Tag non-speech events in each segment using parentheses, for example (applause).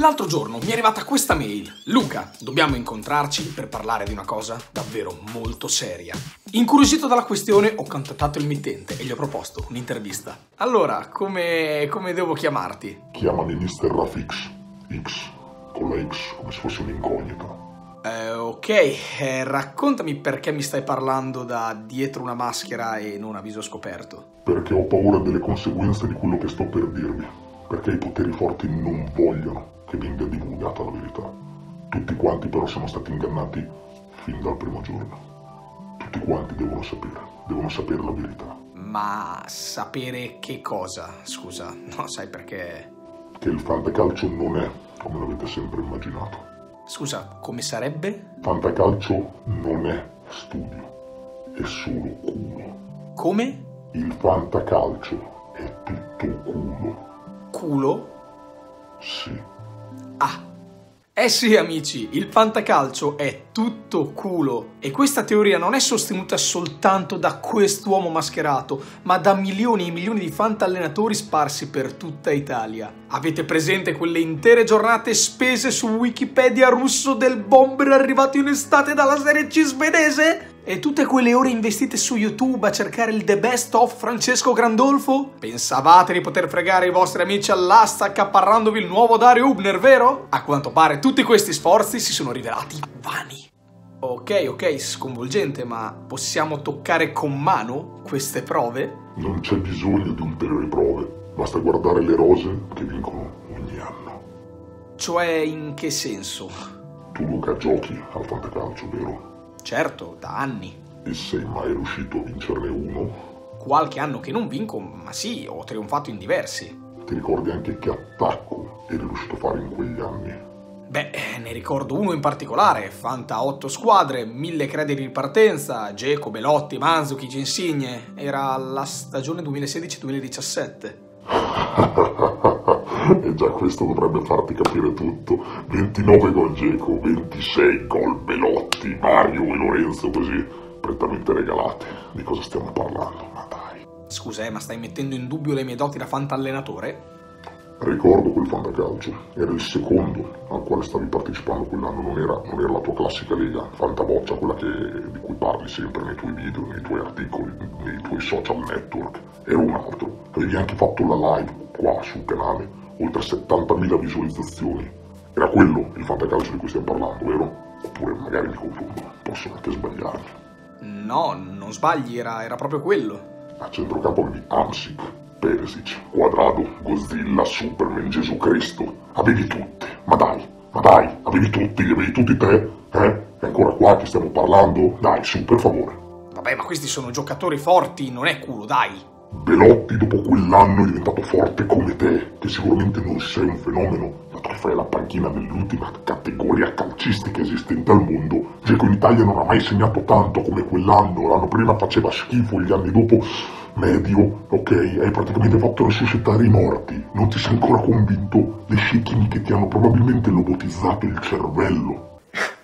L'altro giorno mi è arrivata questa mail. Luca, dobbiamo incontrarci per parlare di una cosa davvero molto seria. Incuriosito dalla questione, ho contattato il mittente e gli ho proposto un'intervista. Allora, come, come devo chiamarti? Chiamami Mr. Rafix. X, con la X, come se fosse un'incognita. Eh, ok, eh, raccontami perché mi stai parlando da dietro una maschera e non a viso scoperto. Perché ho paura delle conseguenze di quello che sto per dirvi. Perché i poteri forti non vogliono Tutti quanti però sono stati ingannati fin dal primo giorno. Tutti quanti devono sapere, devono sapere la verità. Ma sapere che cosa? Scusa, no, sai perché... Che il fantacalcio non è come l'avete sempre immaginato. Scusa, come sarebbe? Fantacalcio non è studio, è solo culo. Come? Il fantacalcio è tutto culo. Culo? Sì. Ah. Eh sì amici, il fantacalcio è tutto culo e questa teoria non è sostenuta soltanto da quest'uomo mascherato, ma da milioni e milioni di fantallenatori sparsi per tutta Italia. Avete presente quelle intere giornate spese su Wikipedia russo del bomber arrivato in estate dalla Serie C svedese? E tutte quelle ore investite su YouTube a cercare il The Best of Francesco Grandolfo? Pensavate di poter fregare i vostri amici all'asta accaparrandovi il nuovo Dario Hubner, vero? A quanto pare tutti questi sforzi si sono rivelati vani. Ok, ok, sconvolgente, ma possiamo toccare con mano queste prove? Non c'è bisogno di ulteriori prove, basta guardare le rose che vincono ogni anno. Cioè, in che senso? Tu Luca giochi al fantacalcio, vero? Certo, da anni. E sei mai riuscito a vincerne uno? Qualche anno che non vinco, ma sì, ho trionfato in diversi. Ti ricordi anche che attacco eri riuscito a fare in quegli anni? Beh, ne ricordo uno in particolare, Fanta 8 squadre, 1000 crediti di partenza, Geco, Belotti, Manzukic, Insigne. Era la stagione 2016-2017. E già questo dovrebbe farti capire tutto. 29 gol Geco, 26 gol Belotti, Mario e Lorenzo così, prettamente regalate. Di cosa stiamo parlando? Ma dai. Scusa, eh, ma stai mettendo in dubbio le mie doti da fantallenatore? Ricordo quel fantacalcio, era il secondo al quale stavi partecipando quell'anno, non era, non era la tua classica lega, fantaboccia, quella che, di cui parli sempre nei tuoi video, nei tuoi articoli, nei tuoi social network, era un altro. Avevi anche fatto la live qua sul canale, oltre 70.000 visualizzazioni. Era quello il fantacalcio di cui stiamo parlando, vero? Oppure magari mi confondo, posso anche sbagliarmi. No, non sbagli, era, era proprio quello. A centrocampo avevi Amsic, Peresic, Quadrado, Godzilla, Superman, Gesù Cristo. Avevi tutti. Ma dai, ma dai, avevi tutti, li avevi tutti te? Eh? È ancora qua che stiamo parlando? Dai, su, per favore. Vabbè, ma questi sono giocatori forti, non è culo, dai. Belotti dopo quell'anno è diventato forte come te, che sicuramente non sei un fenomeno, ma tu fai la panchina dell'ultima categoria calcistica esistente al mondo. Geco in Italia non ha mai segnato tanto come quell'anno, l'anno prima faceva schifo, gli anni dopo medio, ok, hai praticamente fatto resuscitare i morti, non ti sei ancora convinto, le scie che ti hanno probabilmente lobotizzato il cervello.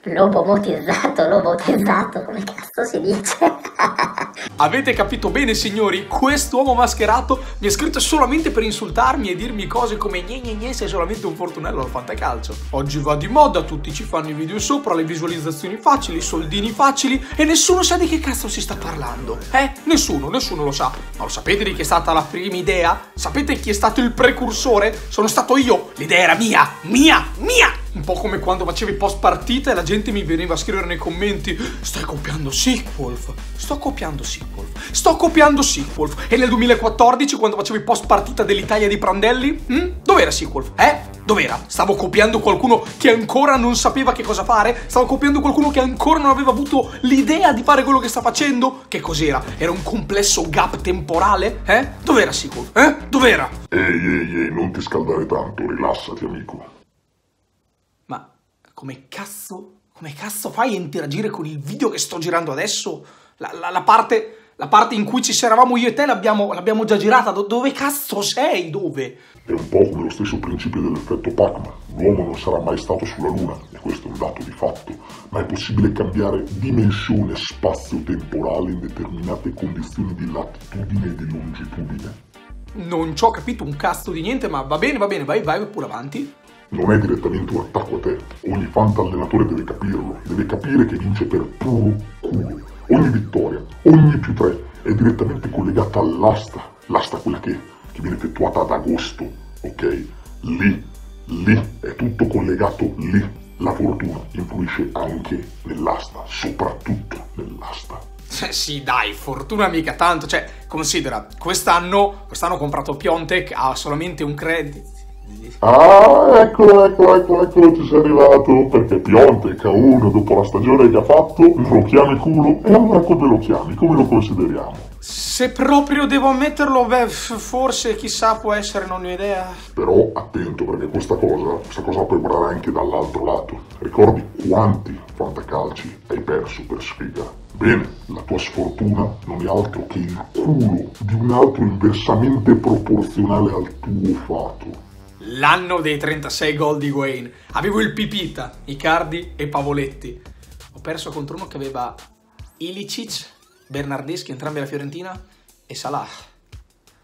Lobomotizzato, lobotizzato, come cazzo si dice? (laughs) Avete capito bene signori? Quest'uomo mascherato mi ha scritto solamente per insultarmi e dirmi cose come gne gne gne sei solamente un fortunello al fantacalcio. Oggi va di moda, tutti ci fanno i video sopra, le visualizzazioni facili, i soldini facili e nessuno sa di che cazzo si sta parlando. Eh? Nessuno, nessuno lo sa. Ma lo sapete di chi è stata la prima idea? Sapete chi è stato il precursore? Sono stato io. L'idea era mia, mia, mia! Un po' come quando facevi post partita e la gente mi veniva a scrivere nei commenti Stai copiando Sequolf, sto copiando Sequolf, sto copiando Sequolf E nel 2014 quando facevi post partita dell'Italia di Prandelli? Hm? Dov'era Sequolf? Eh? Dov'era? Stavo copiando qualcuno che ancora non sapeva che cosa fare? Stavo copiando qualcuno che ancora non aveva avuto l'idea di fare quello che sta facendo? Che cos'era? Era un complesso gap temporale? Eh? Dov'era Sequolf? Eh? Dov'era? Ehi, ehi, ehi, non ti scaldare tanto, rilassati amico. Ma come cazzo, come cazzo fai a interagire con il video che sto girando adesso? La, la, la parte, la parte in cui ci eravamo io e te l'abbiamo, l'abbiamo già girata. Do, dove cazzo sei? Dove? È un po' come lo stesso principio dell'effetto Pac-Man. L'uomo non sarà mai stato sulla Luna, e questo è un dato di fatto, ma è possibile cambiare dimensione spazio-temporale in determinate condizioni di latitudine e di longitudine. Non ci ho capito un cazzo di niente, ma va bene, va bene, vai, vai pure avanti. Non è direttamente un attacco a te. Ogni fanta allenatore deve capirlo, deve capire che vince per puro culo. Ogni vittoria, ogni più tre è direttamente collegata all'asta, l'asta quella che, che viene effettuata ad agosto, ok? Lì, lì, è tutto collegato lì. La fortuna influisce anche nell'asta, soprattutto nell'asta. Eh, sì, dai, fortuna mica tanto. Cioè, considera, quest'anno, quest'anno ho comprato Piontek, ha solamente un credito. Ah, eccolo, eccolo, eccolo, eccolo, ci sei arrivato. Perché Piontek a uno dopo la stagione che ha fatto, lo chiami culo e allora come lo chiami? Come lo consideriamo? Se proprio devo ammetterlo, beh, forse chissà può essere, non ho idea. Però attento perché questa cosa, questa cosa la puoi guardare anche dall'altro lato. Ricordi quanti fantacalci hai perso per sfiga? Bene, la tua sfortuna non è altro che il culo di un altro inversamente proporzionale al tuo fato. L'anno dei 36 gol di Wayne. Avevo il Pipita, Icardi e Pavoletti. Ho perso contro uno che aveva Ilicic, Bernardeschi, entrambi alla Fiorentina, e Salah.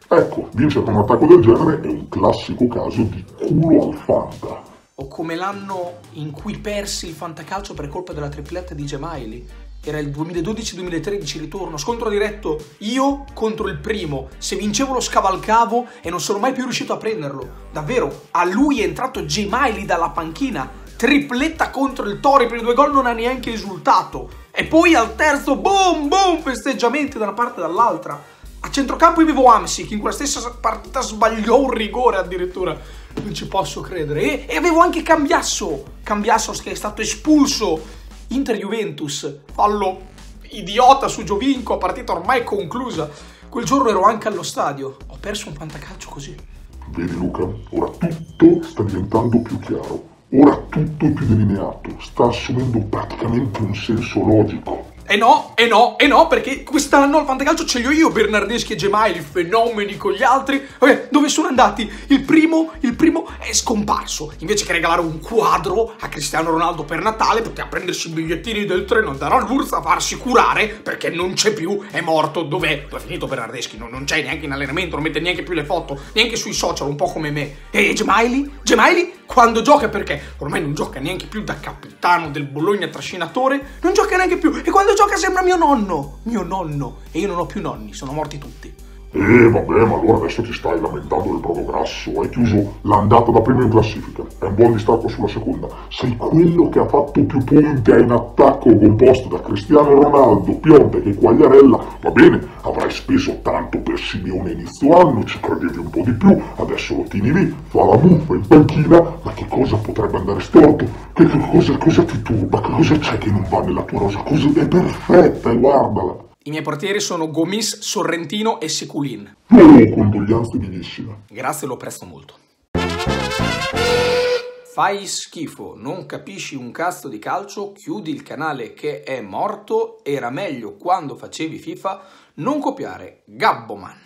Ecco, vincere un attacco del genere è un classico caso di culo al fanta. O come l'anno in cui persi il fantacalcio per colpa della tripletta di Gemaili era il 2012-2013 ritorno, scontro diretto, io contro il primo, se vincevo lo scavalcavo e non sono mai più riuscito a prenderlo. Davvero, a lui è entrato Gemaili dalla panchina, tripletta contro il Tori, per i due gol non ha neanche esultato. E poi al terzo, boom, boom, festeggiamenti da una parte e dall'altra. A centrocampo avevo Amsi, che in quella stessa partita sbagliò un rigore addirittura. Non ci posso credere. E, e avevo anche Cambiasso, Cambiasso che è stato espulso Inter-Juventus, fallo idiota su Giovinco, partita ormai conclusa. Quel giorno ero anche allo stadio, ho perso un fantacalcio così. Vedi Luca, ora tutto sta diventando più chiaro, ora tutto è più delineato, sta assumendo praticamente un senso logico. E no, e no, e no, perché quest'anno al fantacalcio ce li ho io, Bernardeschi e Gemaili, fenomeni con gli altri. Vabbè, dove sono andati? Il primo, il primo è scomparso. Invece che regalare un quadro a Cristiano Ronaldo per Natale, poteva prendersi i bigliettini del treno, andare all'Ursa, a farsi curare, perché non c'è più, è morto. Dov'è? Dove è finito Bernardeschi? Non, non c'è neanche in allenamento, non mette neanche più le foto, neanche sui social, un po' come me. E Gemaili? Gemaili? Quando gioca perché? Ormai non gioca neanche più da capitano del Bologna trascinatore, non gioca neanche più. E quando gioca sembra mio nonno, mio nonno. E io non ho più nonni, sono morti tutti. Eh vabbè, ma allora adesso ti stai lamentando del brodo grasso. Hai chiuso l'andata da prima in classifica. È un buon distacco sulla seconda. Sei quello che ha fatto più punti a un attacco composto da Cristiano Ronaldo, Pionte e Quagliarella. Va bene, avrai speso tanto per Simeone inizio anno, ci credevi un po' di più, adesso lo tieni lì, fa la muffa in panchina, ma che cosa potrebbe andare storto? Che, cosa, cosa ti turba? Che cosa c'è che non va nella tua rosa? Cosa è perfetta, guardala. I miei portieri sono Gomis, Sorrentino e Seculin. Oh, condoglianze vivissime. Grazie, lo apprezzo molto. Fai schifo, non capisci un cazzo di calcio, chiudi il canale che è morto, era meglio quando facevi FIFA, non copiare Gabboman.